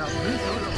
Đọc lý tưởng được.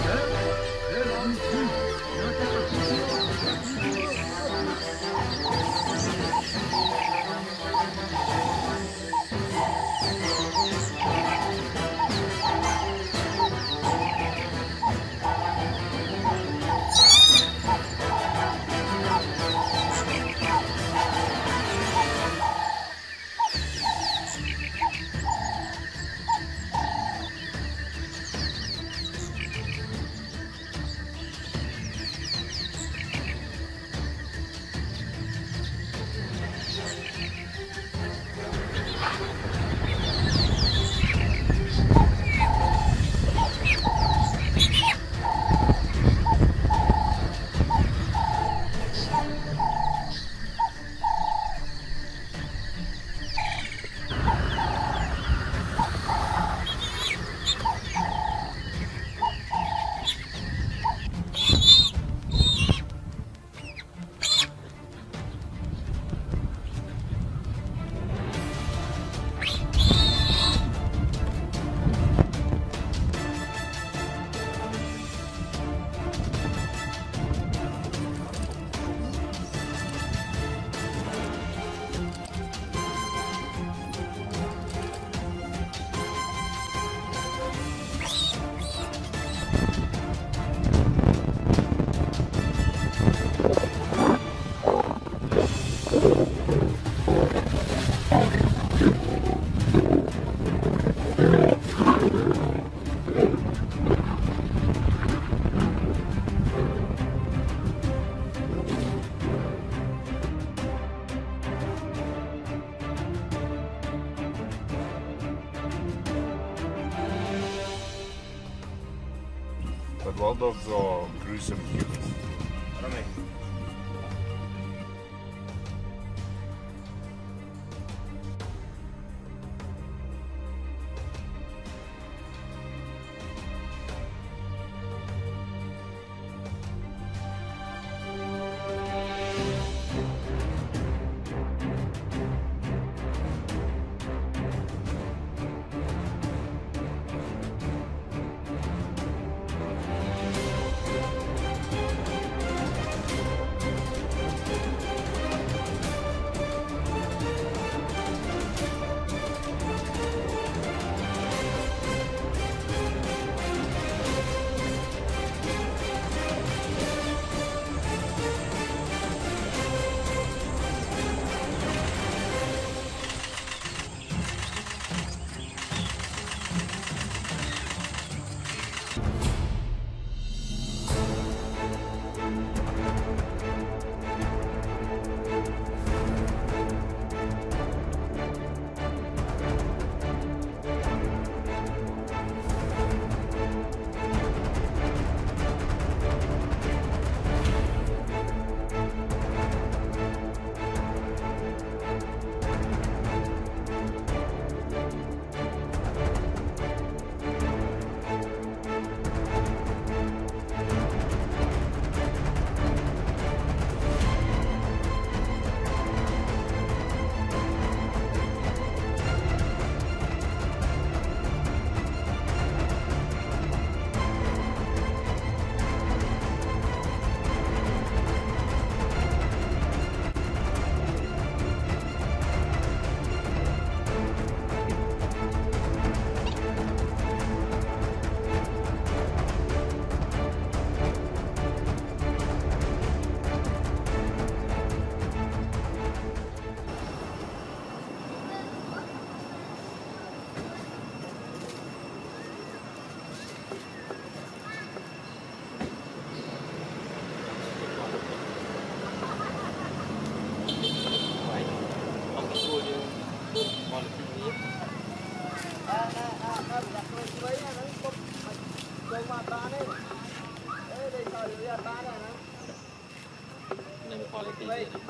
World of the gruesome humans.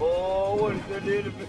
Oh, what is that little bit?